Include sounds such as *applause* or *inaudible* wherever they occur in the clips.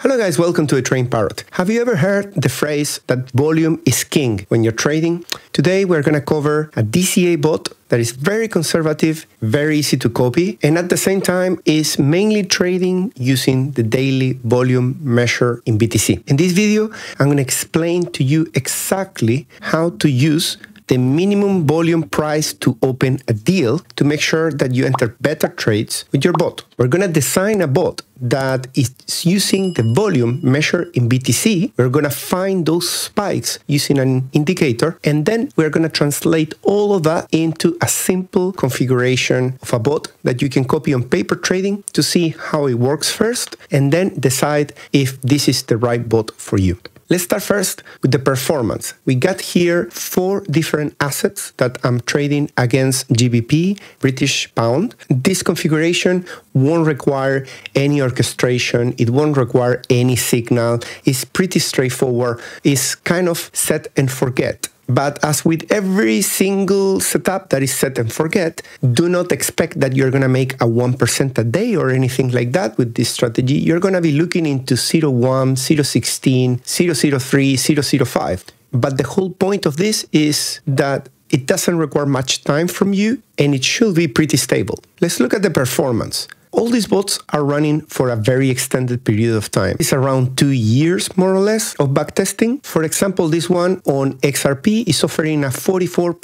Hello guys, welcome to a Trading Parrot. Have you ever heard the phrase that volume is king when you're trading? Today we're going to cover a DCA bot that is very conservative, very easy to copy, and at the same time is mainly trading using the daily volume measure in BTC. In this video, I'm going to explain to you exactly how to use the minimum volume price to open a deal to make sure that you enter better trades with your bot. We're going to design a bot that is using the volume measured in BTC. We're going to find those spikes using an indicator, and then we're going to translate all of that into a simple configuration of a bot that you can copy on paper trading to see how it works first, and then decide if this is the right bot for you. Let's start first with the performance. We got here four different assets that I'm trading against GBP, British Pound. This configuration won't require any orchestration. It won't require any signal. It's pretty straightforward. It's kind of set and forget. But as with every single setup that is set and forget, do not expect that you're going to make a 1% a day or anything like that with this strategy. You're going to be looking into 01, 016, 003, 005. But the whole point of this is that it doesn't require much time from you and it should be pretty stable. Let's look at the performance. All these bots are running for a very extended period of time. It's around two years, more or less, of backtesting. For example, this one on XRP is offering a 44%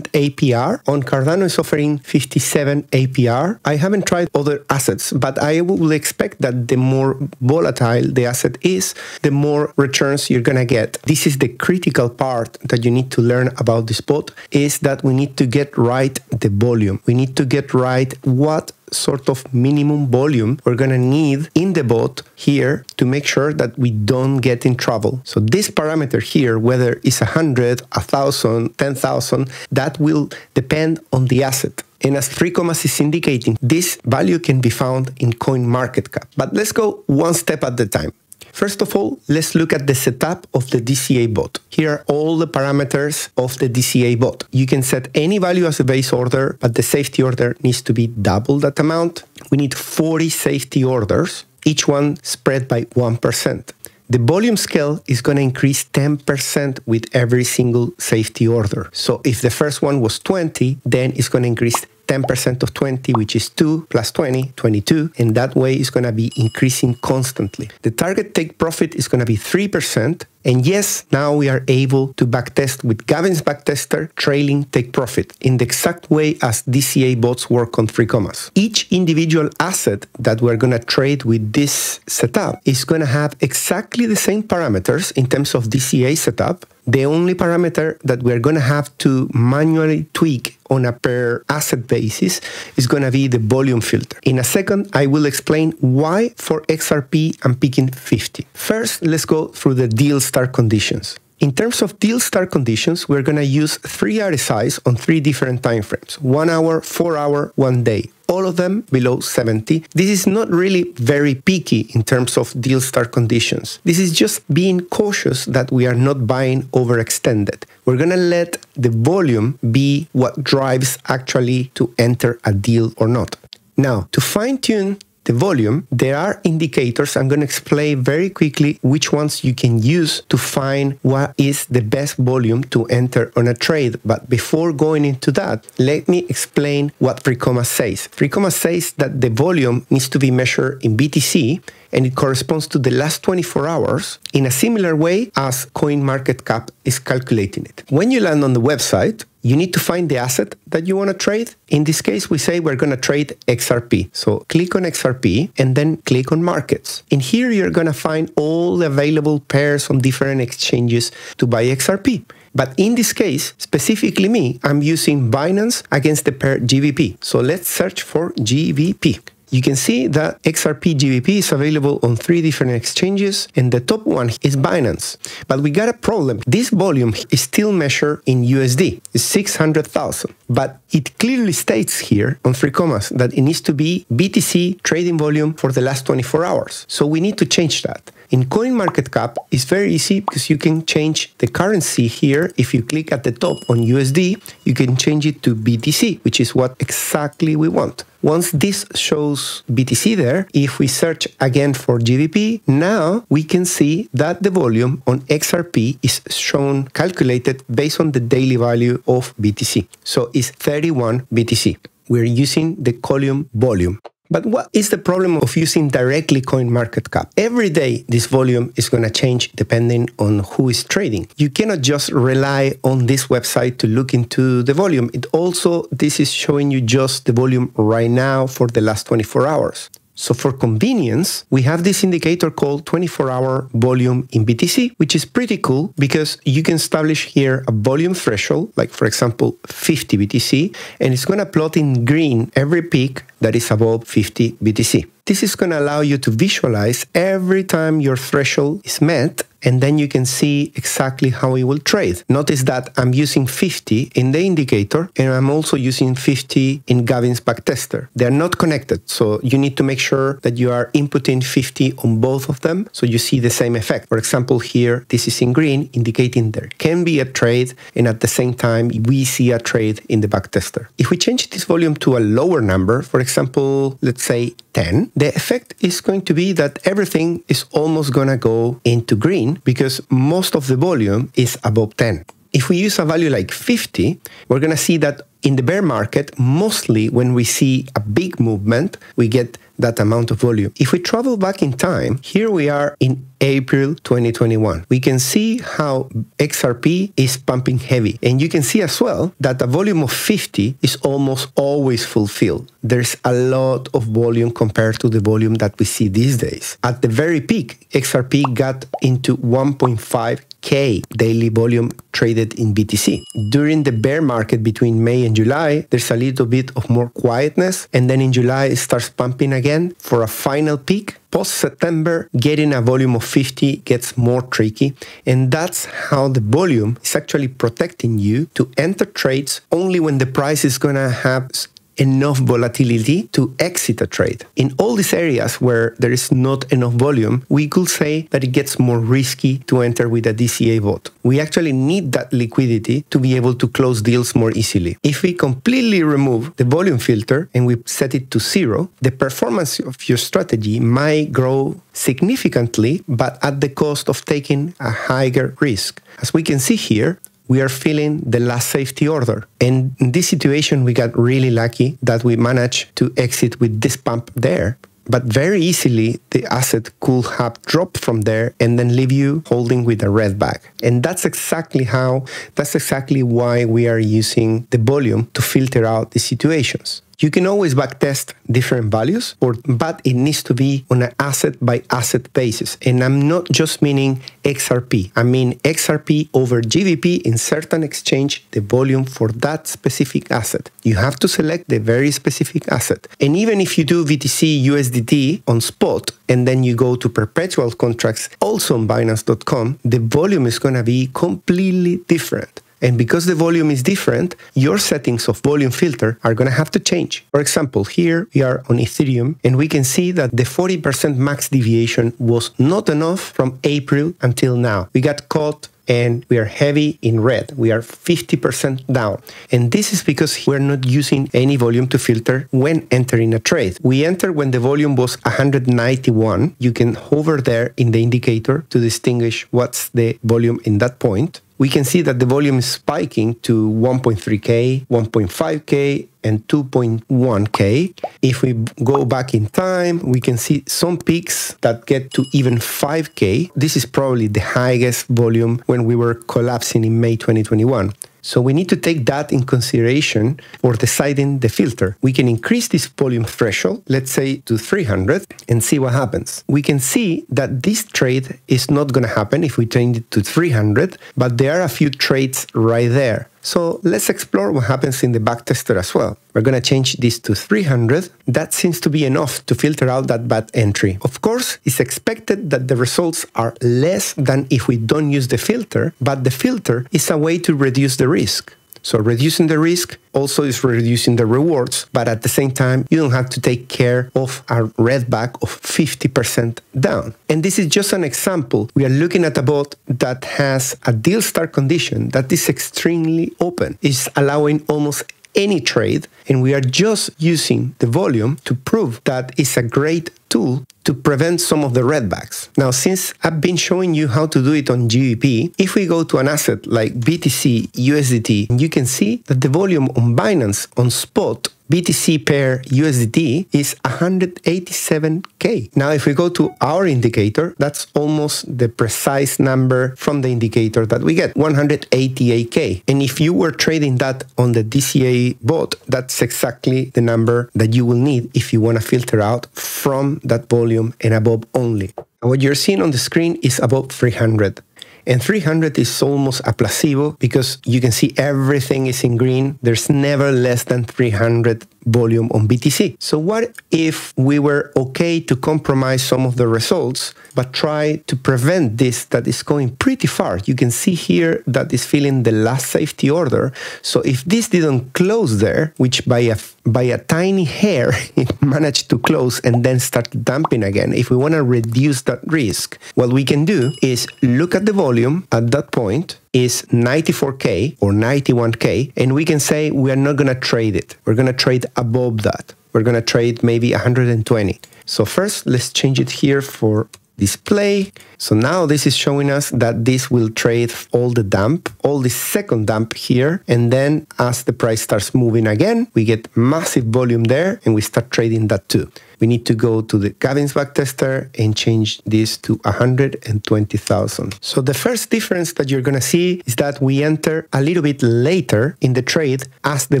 APR. On Cardano is offering 57 APR. I haven't tried other assets, but I will expect that the more volatile the asset is, the more returns you're gonna get. This is the critical part that you need to learn about this bot is that we need to get right the volume. We need to get right what sort of minimum volume we're going to need in the bot here to make sure that we don't get in trouble. So this parameter here, whether it's 100, 1,000, 10,000, that will depend on the asset. And as 3Commas is indicating, this value can be found in CoinMarketCap. But let's go one step at a time. First of all, let's look at the setup of the DCA bot. Here are all the parameters of the DCA bot. You can set any value as a base order, but the safety order needs to be double that amount. We need 40 safety orders, each one spread by 1%. The volume scale is going to increase 10% with every single safety order. So if the first one was 20, then it's going to increase 10% of 20, which is 2 plus 20, 22, and that way it's going to be increasing constantly. The target take profit is going to be 3%, and yes, now we are able to backtest with Gainium's backtester trailing take profit in the exact way as DCA bots work on 3Commas. Each individual asset that we're going to trade with this setup is going to have exactly the same parameters in terms of DCA setup. The only parameter that we're going to have to manually tweak on a per asset basis is going to be the volume filter. In a second, I will explain why for XRP I'm picking 50. First, let's go through the deal start conditions. In terms of deal start conditions, we're going to use three RSIs on three different timeframes, one hour, four hour, one day all of them below 70. This is not really very peaky in terms of deal start conditions. This is just being cautious that we are not buying overextended. We're going to let the volume be what drives actually to enter a deal or not. Now, to fine tune the volume, there are indicators. I'm going to explain very quickly which ones you can use to find what is the best volume to enter on a trade. But before going into that, let me explain what 3Commas says. 3Commas says that the volume needs to be measured in BTC and it corresponds to the last 24 hours in a similar way as CoinMarketCap is calculating it. When you land on the website, you need to find the asset that you want to trade. In this case, we say we're going to trade XRP. So click on XRP and then click on markets. In here, you're going to find all the available pairs on different exchanges to buy XRP. But in this case, specifically me, I'm using Binance against the pair GBP. So let's search for GBP you can see that XRP GBP is available on three different exchanges, and the top one is Binance. But we got a problem. This volume is still measured in USD, it's 600,000. But it clearly states here on 3Commas that it needs to be BTC trading volume for the last 24 hours. So we need to change that. In CoinMarketCap, it's very easy because you can change the currency here. If you click at the top on USD, you can change it to BTC, which is what exactly we want. Once this shows BTC there, if we search again for GBP, now we can see that the volume on XRP is shown calculated based on the daily value of BTC. So it's 31 BTC. We're using the column volume. But what is the problem of using directly CoinMarketCap? Every day, this volume is going to change depending on who is trading. You cannot just rely on this website to look into the volume. It also, this is showing you just the volume right now for the last 24 hours. So for convenience, we have this indicator called 24-hour volume in BTC, which is pretty cool because you can establish here a volume threshold, like for example, 50 BTC, and it's going to plot in green every peak that is above 50 BTC. This is going to allow you to visualize every time your threshold is met and then you can see exactly how it will trade. Notice that I'm using 50 in the indicator and I'm also using 50 in Gainium's backtester. They're not connected, so you need to make sure that you are inputting 50 on both of them so you see the same effect. For example, here, this is in green, indicating there can be a trade and at the same time, we see a trade in the backtester. If we change this volume to a lower number, for example, let's say 10, the effect is going to be that everything is almost going to go into green because most of the volume is above 10. If we use a value like 50, we're going to see that in the bear market, mostly when we see a big movement, we get that amount of volume. If we travel back in time, here we are in April 2021. We can see how XRP is pumping heavy. And you can see as well that a volume of 50 is almost always fulfilled. There's a lot of volume compared to the volume that we see these days. At the very peak, XRP got into 1.5 K daily volume traded in BTC. During the bear market between May and July, there's a little bit of more quietness, and then in July it starts pumping again for a final peak. Post September, getting a volume of 50 gets more tricky, and that's how the volume is actually protecting you to enter trades only when the price is gonna have enough volatility to exit a trade. In all these areas where there is not enough volume, we could say that it gets more risky to enter with a DCA bot. We actually need that liquidity to be able to close deals more easily. If we completely remove the volume filter and we set it to zero, the performance of your strategy might grow significantly, but at the cost of taking a higher risk. As we can see here, we are feeling the last safety order. And in this situation, we got really lucky that we managed to exit with this pump there. But very easily, the asset could have dropped from there and then leave you holding with a red bag. And that's exactly how, that's exactly why we are using the volume to filter out the situations. You can always backtest different values, or, but it needs to be on an asset by asset basis. And I'm not just meaning XRP. I mean XRP over GBP in certain exchange, the volume for that specific asset. You have to select the very specific asset. And even if you do BTC USDT on spot, and then you go to perpetual contracts also on Binance.com, the volume is going to be completely different. And because the volume is different, your settings of volume filter are going to have to change. For example, here we are on Ethereum and we can see that the 40% max deviation was not enough from April until now. We got caught and we are heavy in red. We are 50% down. And this is because we're not using any volume to filter when entering a trade. We enter when the volume was 191. You can hover there in the indicator to distinguish what's the volume in that point we can see that the volume is spiking to 1.3K, 1.5K, and 2.1K. If we go back in time, we can see some peaks that get to even 5K. This is probably the highest volume when we were collapsing in May 2021. So we need to take that in consideration for deciding the filter. We can increase this volume threshold, let's say to 300, and see what happens. We can see that this trade is not going to happen if we change it to 300, but there are a few trades right there. So let's explore what happens in the backtester as well. We're going to change this to 300. That seems to be enough to filter out that bad entry. Of course, it's expected that the results are less than if we don't use the filter, but the filter is a way to reduce the risk. So reducing the risk also is reducing the rewards, but at the same time, you don't have to take care of a red bag of 50% down. And this is just an example. We are looking at a bot that has a deal start condition that is extremely open. It's allowing almost any trade, and we are just using the volume to prove that it's a great tool to prevent some of the red bags. Now, since I've been showing you how to do it on GBP, if we go to an asset like BTC USDT, you can see that the volume on Binance on spot BTC pair USDT is 187K. Now, if we go to our indicator, that's almost the precise number from the indicator that we get, 188K. And if you were trading that on the DCA bot, that's exactly the number that you will need if you want to filter out from that volume and above only. What you're seeing on the screen is above 300. And 300 is almost a placebo because you can see everything is in green. There's never less than 300 volume on BTC. So what if we were okay to compromise some of the results, but try to prevent this that is going pretty far? You can see here that is filling the last safety order. So if this didn't close there, which by a by a tiny hair *laughs* it managed to close and then start dumping again. If we want to reduce that risk, what we can do is look at the volume at that point is 94K or 91K, and we can say we are not going to trade it. We're going to trade above that. We're going to trade maybe 120. So first, let's change it here for display. So now this is showing us that this will trade all the dump, all the second dump here. And then as the price starts moving again, we get massive volume there and we start trading that too we need to go to the Gainium's backtester and change this to 120,000. So the first difference that you're going to see is that we enter a little bit later in the trade as the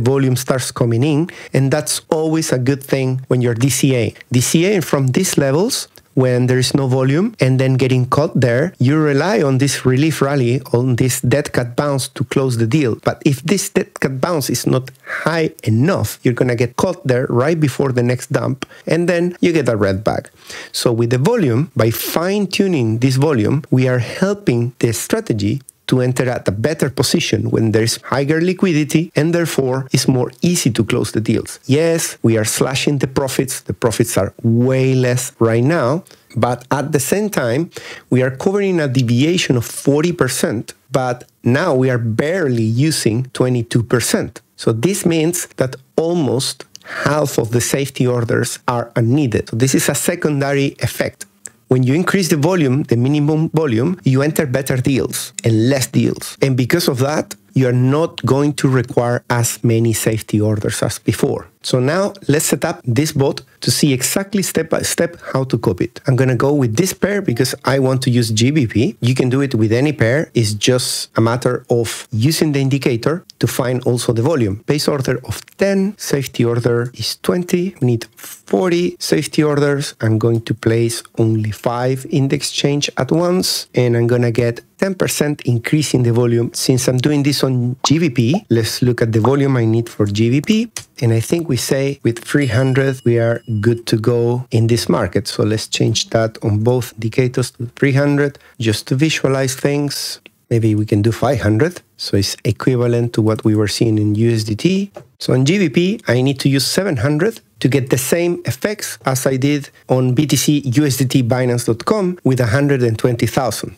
volume starts coming in. And that's always a good thing when you're DCA. DCA from these levels when there is no volume and then getting caught there, you rely on this relief rally, on this dead cat bounce to close the deal. But if this dead cat bounce is not high enough, you're going to get caught there right before the next dump and then you get a red bag. So with the volume, by fine tuning this volume, we are helping the strategy to enter at a better position when there's higher liquidity and therefore it's more easy to close the deals. Yes, we are slashing the profits. The profits are way less right now. But at the same time, we are covering a deviation of 40%, but now we are barely using 22%. So this means that almost half of the safety orders are unneeded. So this is a secondary effect when you increase the volume, the minimum volume, you enter better deals and less deals. And because of that, you are not going to require as many safety orders as before. So now let's set up this bot to see exactly step by step how to copy it. I'm going to go with this pair because I want to use GBP. You can do it with any pair. It's just a matter of using the indicator to find also the volume. Base order of 10, safety order is 20. We need 40 safety orders. I'm going to place only five in the exchange at once and I'm going to get 10% increase in the volume. Since I'm doing this on GBP, let's look at the volume I need for GBP. And I think we say with 300, we are good to go in this market. So let's change that on both indicators to 300 just to visualize things. Maybe we can do 500. So it's equivalent to what we were seeing in USDT. So on GBP, I need to use 700 to get the same effects as I did on BTC USDT Binance.com with 120,000.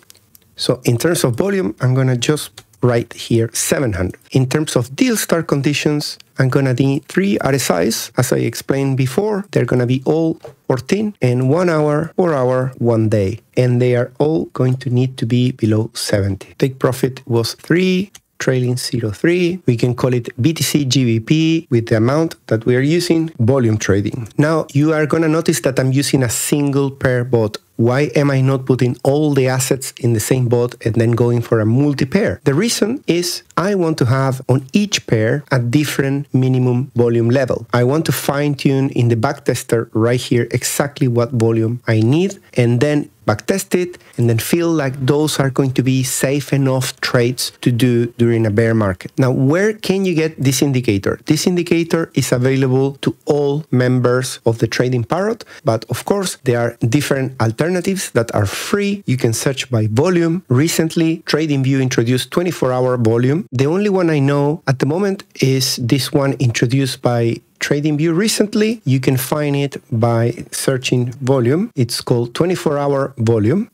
So in terms of volume, I'm going to just write here 700. In terms of deal start conditions, I'm going to need three RSIs. As I explained before, they're going to be all 14 and one hour, four hour, one day. And they are all going to need to be below 70. Take profit was three, trailing 03. We can call it BTC GBP with the amount that we are using, volume trading. Now you are going to notice that I'm using a single pair bot why am I not putting all the assets in the same bot and then going for a multi-pair? The reason is I want to have on each pair a different minimum volume level. I want to fine tune in the backtester right here exactly what volume I need and then backtest it and then feel like those are going to be safe enough trades to do during a bear market. Now, where can you get this indicator? This indicator is available to all members of the Trading Parrot, but of course, there are different alternatives that are free. You can search by volume. Recently, TradingView introduced 24 hour volume. The only one I know at the moment is this one introduced by TradingView recently. You can find it by searching volume. It's called 24 hour volume.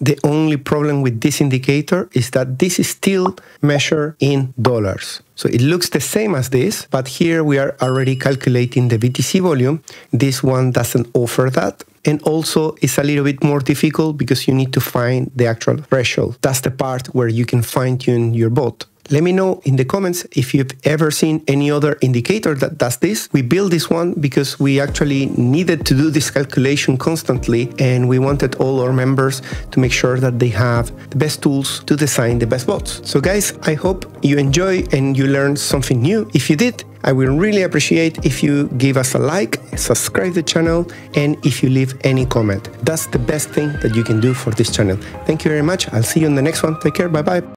The only problem with this indicator is that this is still measured in dollars. So it looks the same as this, but here we are already calculating the BTC volume. This one doesn't offer that. And also it's a little bit more difficult because you need to find the actual threshold. That's the part where you can fine tune your bot. Let me know in the comments if you've ever seen any other indicator that does this. We built this one because we actually needed to do this calculation constantly and we wanted all our members to make sure that they have the best tools to design the best bots. So guys, I hope you enjoy and you learned something new. If you did, I will really appreciate if you give us a like, subscribe the channel, and if you leave any comment. That's the best thing that you can do for this channel. Thank you very much. I'll see you in the next one. Take care. Bye bye.